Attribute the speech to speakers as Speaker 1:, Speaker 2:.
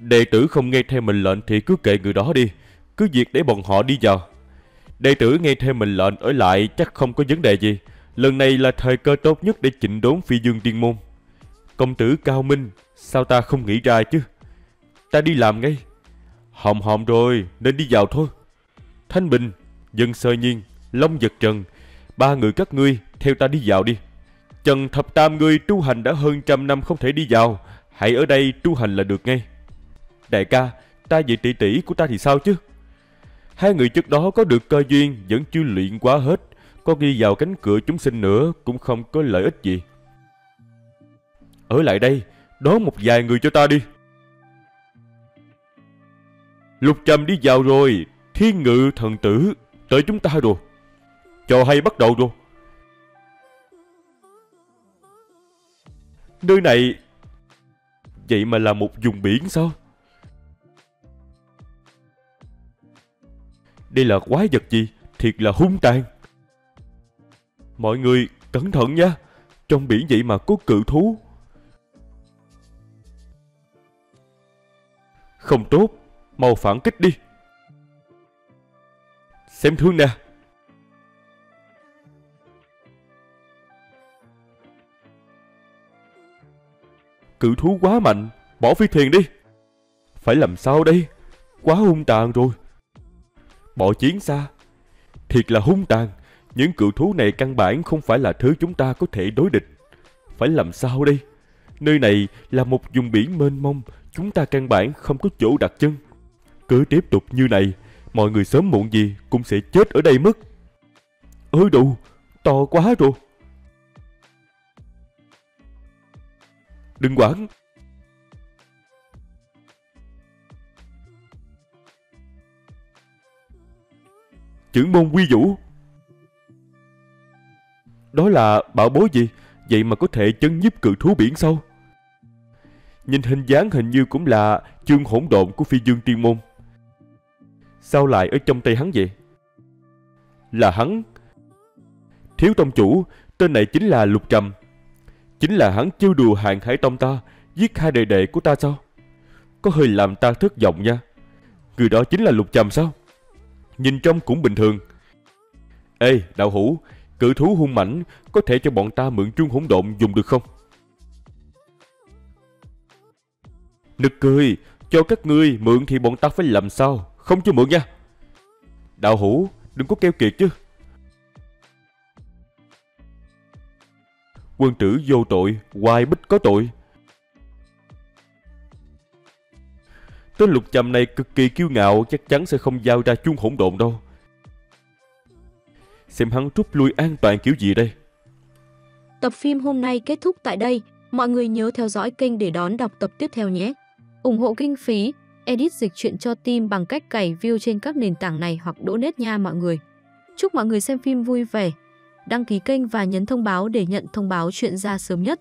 Speaker 1: Đệ tử không nghe theo mệnh lệnh thì cứ kệ người đó đi. Cứ việc để bọn họ đi vào. Đệ tử nghe theo mệnh lệnh ở lại chắc không có vấn đề gì. Lần này là thời cơ tốt nhất để chỉnh đốn phi dương tiên môn. Công tử Cao Minh, sao ta không nghĩ ra chứ? Ta đi làm ngay. Hòm hòm rồi, nên đi vào thôi. Thanh Bình, Dân Sơ Nhiên, Long Giật Trần, ba người các ngươi theo ta đi vào đi. Trần Thập Tam ngươi tu hành đã hơn trăm năm không thể đi vào, hãy ở đây tu hành là được ngay. Đại ca, ta về tỷ tỷ của ta thì sao chứ? Hai người trước đó có được cơ duyên vẫn chưa luyện quá hết, có ghi vào cánh cửa chúng sinh nữa cũng không có lợi ích gì. Ở lại đây, đón một vài người cho ta đi. Lục Trầm đi vào rồi, thiên ngự thần tử, tới chúng ta rồi. Trò hay bắt đầu rồi. Nơi này... Vậy mà là một vùng biển sao? Đây là quái vật gì? Thiệt là hung tàn. Mọi người cẩn thận nha. Trong biển vậy mà có cự thú. Không tốt. Mau phản kích đi. Xem thương nè. Cự thú quá mạnh. Bỏ phi thuyền đi. Phải làm sao đây? Quá hung tàn rồi. Bỏ chiến xa. Thiệt là hung tàn. Những cự thú này căn bản không phải là thứ chúng ta có thể đối địch. Phải làm sao đây? Nơi này là một vùng biển mênh mông, chúng ta căn bản không có chỗ đặt chân. Cứ tiếp tục như này, mọi người sớm muộn gì cũng sẽ chết ở đây mất. Ôi đủ, to quá rồi. Đừng quản. Trưởng môn quy vũ. Đó là bảo bối gì? Vậy mà có thể chấn nhiếp cự thú biển sâu. Nhìn hình dáng hình như cũng là chương hỗn độn của phi dương tiên môn. Sao lại ở trong tay hắn vậy? Là hắn. Thiếu tông chủ, tên này chính là Lục Trầm. Chính là hắn chiêu đùa hàng hải tông ta, giết hai đệ đệ của ta sao? Có hơi làm ta thất vọng nha. Người đó chính là Lục Trầm sao? Nhìn trông cũng bình thường. Ê, đạo hữu, cự thú hung mãnh có thể cho bọn ta mượn chuông hỗn độn dùng được không? Nực cười, cho các ngươi mượn thì bọn ta phải làm sao, không cho mượn nha. Đạo hữu, đừng có keo kiệt chứ. Quân tử vô tội, hoài bích có tội. Tên lục trầm này cực kỳ kiêu ngạo chắc chắn sẽ không giao ra chuông hỗn độn đâu. Xem hắn rút lui an toàn kiểu gì đây.
Speaker 2: Tập phim hôm nay kết thúc tại đây. Mọi người nhớ theo dõi kênh để đón đọc tập tiếp theo nhé. ủng hộ kinh phí, edit dịch truyện cho team bằng cách cày view trên các nền tảng này hoặc đỗ nết nha mọi người. Chúc mọi người xem phim vui vẻ. Đăng ký kênh và nhấn thông báo để nhận thông báo chuyện ra sớm nhất.